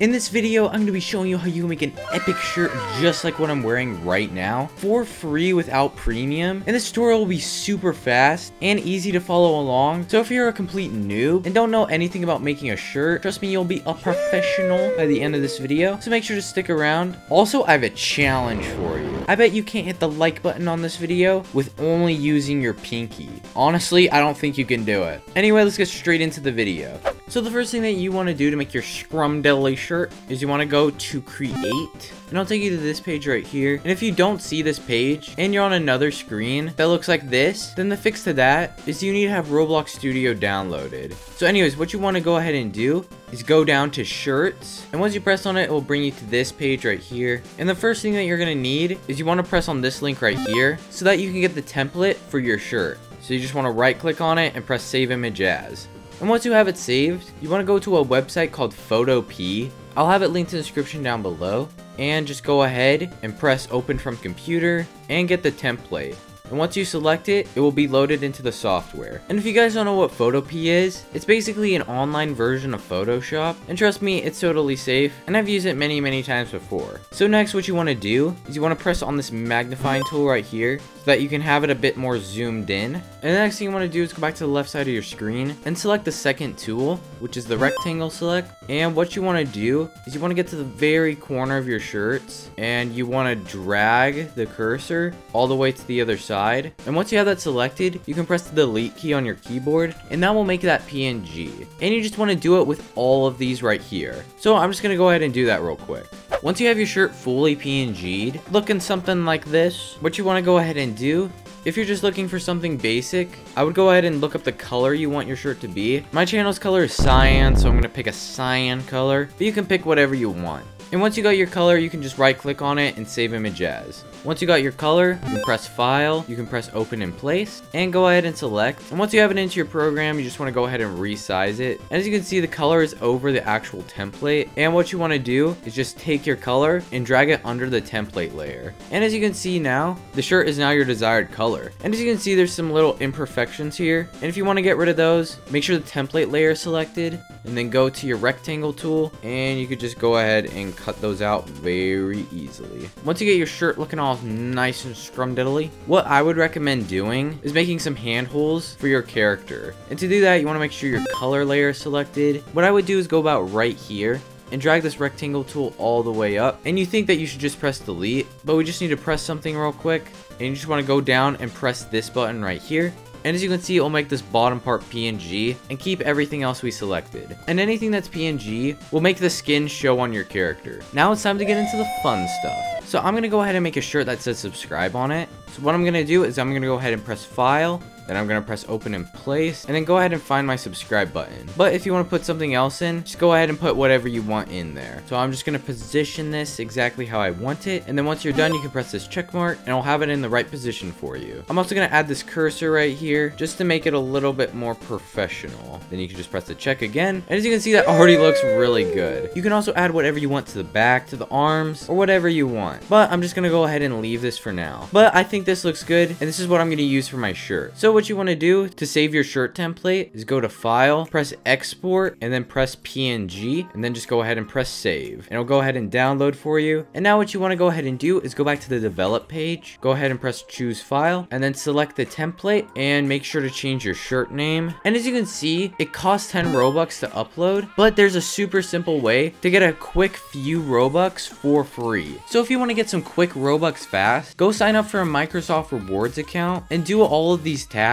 In this video, I'm going to be showing you how you can make an epic shirt just like what I'm wearing right now for free without premium. And this tutorial will be super fast and easy to follow along. So if you're a complete noob and don't know anything about making a shirt, trust me, you'll be a professional by the end of this video. So make sure to stick around. Also, I have a challenge for you. I bet you can't hit the like button on this video with only using your pinky. Honestly, I don't think you can do it. Anyway, let's get straight into the video. So the first thing that you want to do to make your Scrumdiddly shirt is you want to go to create. And I'll take you to this page right here. And if you don't see this page and you're on another screen that looks like this, then the fix to that is you need to have Roblox Studio downloaded. So anyways, what you want to go ahead and do is go down to shirts. And once you press on it it will bring you to this page right here. And the first thing that you're going to need is you want to press on this link right here so that you can get the template for your shirt. So you just want to right click on it and press save image as and once you have it saved, you want to go to a website called Photopea. I'll have it linked in the description down below. And just go ahead and press open from computer and get the template. And once you select it, it will be loaded into the software. And if you guys don't know what Photopea is, it's basically an online version of Photoshop. And trust me, it's totally safe. And I've used it many, many times before. So next, what you want to do is you want to press on this magnifying tool right here so that you can have it a bit more zoomed in. And the next thing you want to do is go back to the left side of your screen and select the second tool, which is the rectangle select. And what you want to do is you want to get to the very corner of your shirts and you want to drag the cursor all the way to the other side. And once you have that selected, you can press the delete key on your keyboard and that will make that PNG. And you just want to do it with all of these right here. So I'm just going to go ahead and do that real quick. Once you have your shirt fully PNG'd, looking something like this, what you want to go ahead and do if you're just looking for something basic, I would go ahead and look up the color you want your shirt to be. My channel's color is cyan, so I'm going to pick a cyan color, but you can pick whatever you want. And once you got your color, you can just right click on it and save image as. Once you got your color, you can press file, you can press open in place, and go ahead and select. And once you have it into your program, you just want to go ahead and resize it. And as you can see, the color is over the actual template. And what you want to do is just take your color and drag it under the template layer. And as you can see now, the shirt is now your desired color. And as you can see, there's some little imperfections here. And if you want to get rid of those, make sure the template layer is selected and then go to your rectangle tool and you could just go ahead and cut those out very easily. Once you get your shirt looking all nice and scrumdiddly. What I would recommend doing is making some hand holes for your character. And to do that, you want to make sure your color layer is selected. What I would do is go about right here and drag this rectangle tool all the way up. And you think that you should just press delete, but we just need to press something real quick. And you just want to go down and press this button right here. And as you can see, it will make this bottom part PNG and keep everything else we selected. And anything that's PNG will make the skin show on your character. Now it's time to get into the fun stuff. So I'm going to go ahead and make a shirt that says subscribe on it. So what I'm going to do is I'm going to go ahead and press file then I'm going to press open in place and then go ahead and find my subscribe button. But if you want to put something else in, just go ahead and put whatever you want in there. So I'm just going to position this exactly how I want it. And then once you're done, you can press this check mark and I'll have it in the right position for you. I'm also going to add this cursor right here just to make it a little bit more professional. Then you can just press the check again. And as you can see, that already looks really good. You can also add whatever you want to the back, to the arms, or whatever you want. But I'm just going to go ahead and leave this for now. But I think this looks good and this is what I'm going to use for my shirt. So what you want to do to save your shirt template is go to file, press export, and then press PNG, and then just go ahead and press save. And it'll go ahead and download for you. And now what you want to go ahead and do is go back to the develop page, go ahead and press choose file, and then select the template and make sure to change your shirt name. And as you can see, it costs 10 Robux to upload, but there's a super simple way to get a quick few Robux for free. So if you want to get some quick Robux fast, go sign up for a Microsoft Rewards account and do all of these tasks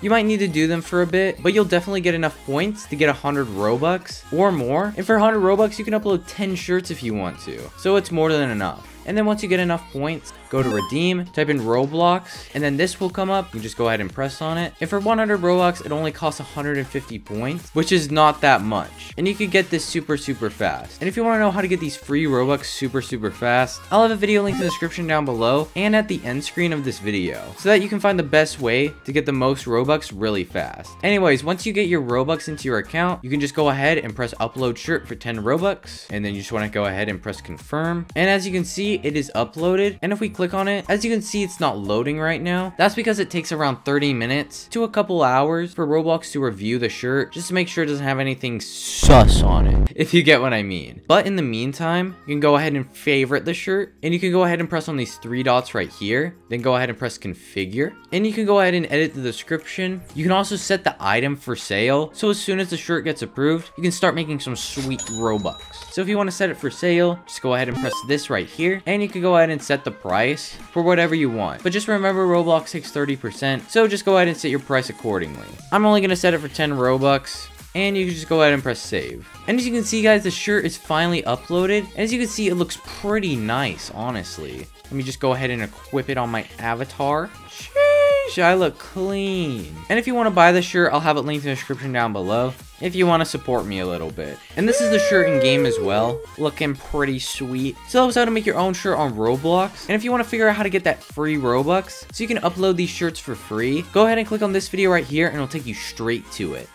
you might need to do them for a bit, but you'll definitely get enough points to get 100 Robux or more. And for 100 Robux, you can upload 10 shirts if you want to. So it's more than enough. And then once you get enough points, go to redeem, type in Roblox, and then this will come up. You just go ahead and press on it. And for 100 Robux, it only costs 150 points, which is not that much. And you can get this super, super fast. And if you want to know how to get these free Robux super, super fast, I'll have a video linked in the description down below and at the end screen of this video so that you can find the best way to get the most Robux really fast. Anyways, once you get your Robux into your account, you can just go ahead and press upload shirt for 10 Robux. And then you just want to go ahead and press confirm. And as you can see, it is uploaded. And if we click on it, as you can see, it's not loading right now. That's because it takes around 30 minutes to a couple hours for Roblox to review the shirt just to make sure it doesn't have anything sus on it, if you get what I mean. But in the meantime, you can go ahead and favorite the shirt and you can go ahead and press on these three dots right here. Then go ahead and press configure and you can go ahead and edit the description. You can also set the item for sale. So as soon as the shirt gets approved, you can start making some sweet Robux. So if you want to set it for sale, just go ahead and press this right here and you can go ahead and set the price for whatever you want. But just remember Roblox takes 30%, so just go ahead and set your price accordingly. I'm only going to set it for 10 Robux and you can just go ahead and press save. And as you can see guys, the shirt is finally uploaded. And as you can see, it looks pretty nice, honestly. Let me just go ahead and equip it on my avatar. Sheesh, I look clean. And if you want to buy the shirt, I'll have it linked in the description down below if you want to support me a little bit. And this is the shirt in game as well, looking pretty sweet. So helps out to make your own shirt on Roblox. And if you want to figure out how to get that free Robux, so you can upload these shirts for free, go ahead and click on this video right here and it'll take you straight to it.